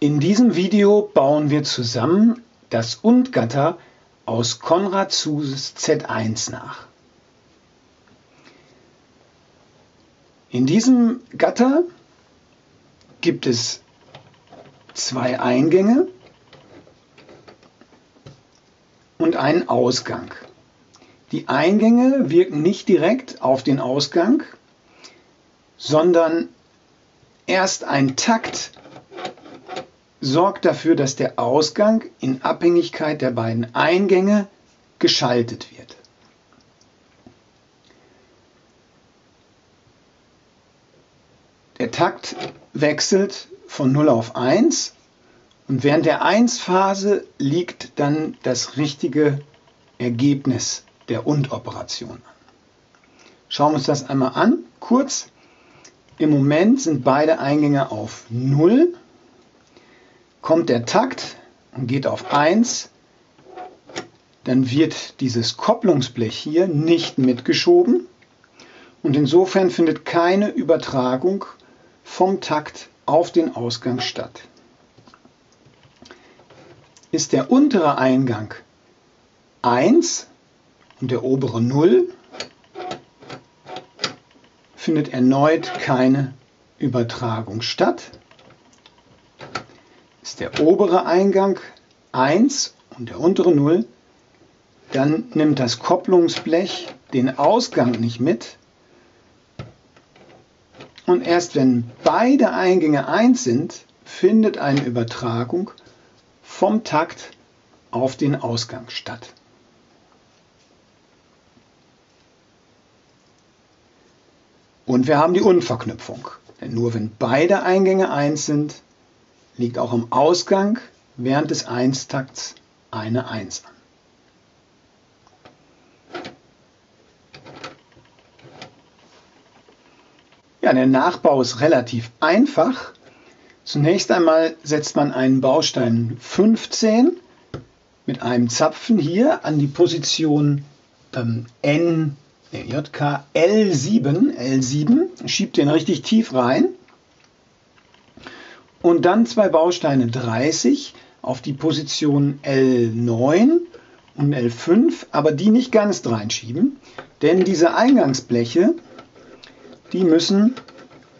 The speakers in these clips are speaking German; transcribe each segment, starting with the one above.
In diesem Video bauen wir zusammen das Und-Gatter aus Konrad Zuses Z1 nach. In diesem Gatter gibt es zwei Eingänge und einen Ausgang. Die Eingänge wirken nicht direkt auf den Ausgang, sondern erst ein Takt sorgt dafür, dass der Ausgang in Abhängigkeit der beiden Eingänge geschaltet wird. Der Takt wechselt von 0 auf 1 und während der 1-Phase liegt dann das richtige Ergebnis der Und-Operation an. Schauen wir uns das einmal an, kurz. Im Moment sind beide Eingänge auf 0 kommt der Takt und geht auf 1, dann wird dieses Kopplungsblech hier nicht mitgeschoben und insofern findet keine Übertragung vom Takt auf den Ausgang statt. Ist der untere Eingang 1 und der obere 0, findet erneut keine Übertragung statt ist der obere Eingang 1 und der untere 0, dann nimmt das Kopplungsblech den Ausgang nicht mit. Und erst wenn beide Eingänge 1 sind, findet eine Übertragung vom Takt auf den Ausgang statt. Und wir haben die Unverknüpfung. Denn nur wenn beide Eingänge 1 sind, liegt auch am Ausgang während des Einstakts eine 1 an. Ja, der Nachbau ist relativ einfach. Zunächst einmal setzt man einen Baustein 15 mit einem Zapfen hier an die Position ähm, N, JK L7, L7, schiebt den richtig tief rein und dann zwei Bausteine 30 auf die Position L9 und L5, aber die nicht ganz reinschieben, denn diese Eingangsbleche, die müssen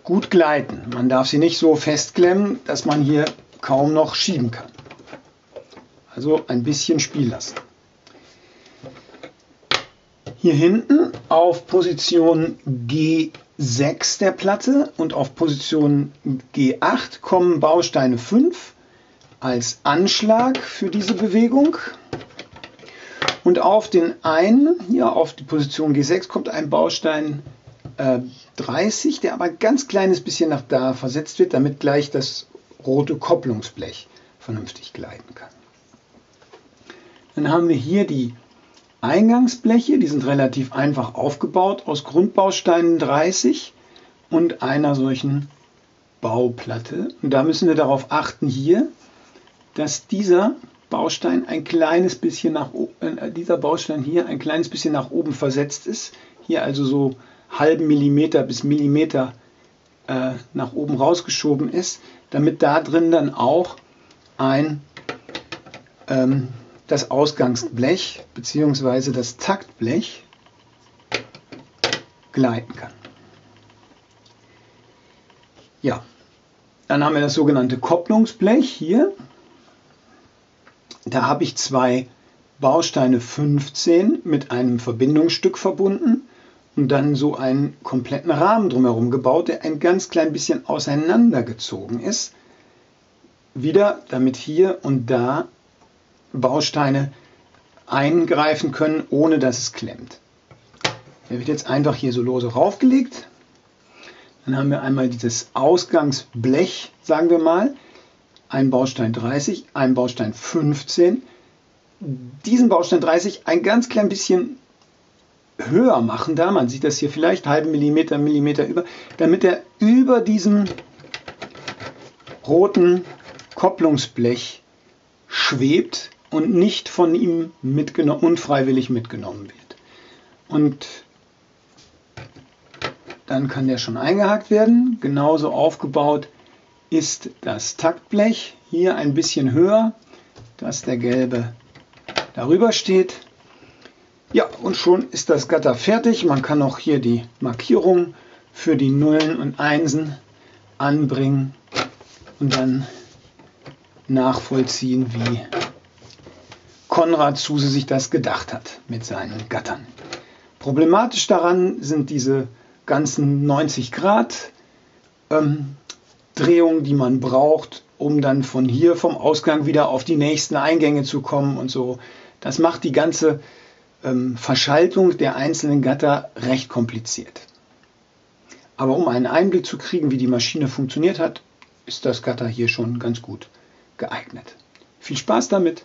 gut gleiten. Man darf sie nicht so festklemmen, dass man hier kaum noch schieben kann. Also ein bisschen Spiel lassen. Hier hinten auf Position G 6 der Platte und auf Position G8 kommen Bausteine 5 als Anschlag für diese Bewegung. Und auf den einen, hier auf die Position G6, kommt ein Baustein äh, 30, der aber ein ganz kleines bisschen nach da versetzt wird, damit gleich das rote Kopplungsblech vernünftig gleiten kann. Dann haben wir hier die Eingangsbleche, die sind relativ einfach aufgebaut aus Grundbausteinen 30 und einer solchen Bauplatte. Und da müssen wir darauf achten hier, dass dieser Baustein ein kleines bisschen nach äh, dieser Baustein hier ein kleines bisschen nach oben versetzt ist. Hier also so halben Millimeter bis Millimeter äh, nach oben rausgeschoben ist, damit da drin dann auch ein ähm, das Ausgangsblech bzw. das Taktblech gleiten kann. Ja, dann haben wir das sogenannte Kopplungsblech hier. Da habe ich zwei Bausteine 15 mit einem Verbindungsstück verbunden und dann so einen kompletten Rahmen drumherum gebaut, der ein ganz klein bisschen auseinandergezogen ist. Wieder, damit hier und da Bausteine eingreifen können, ohne dass es klemmt. Der wird jetzt einfach hier so lose raufgelegt. Dann haben wir einmal dieses Ausgangsblech, sagen wir mal, ein Baustein 30, ein Baustein 15. Diesen Baustein 30 ein ganz klein bisschen höher machen da, man sieht das hier vielleicht halben Millimeter, Millimeter über, damit er über diesem roten Kopplungsblech schwebt und nicht von ihm mitgenommen, unfreiwillig mitgenommen wird. Und dann kann der schon eingehakt werden. Genauso aufgebaut ist das Taktblech hier ein bisschen höher, dass der gelbe darüber steht. Ja, und schon ist das Gatter fertig. Man kann auch hier die Markierung für die Nullen und Einsen anbringen und dann nachvollziehen, wie Konrad Zuse sich das gedacht hat mit seinen Gattern. Problematisch daran sind diese ganzen 90 Grad ähm, Drehungen, die man braucht, um dann von hier vom Ausgang wieder auf die nächsten Eingänge zu kommen und so. Das macht die ganze ähm, Verschaltung der einzelnen Gatter recht kompliziert. Aber um einen Einblick zu kriegen, wie die Maschine funktioniert hat, ist das Gatter hier schon ganz gut geeignet. Viel Spaß damit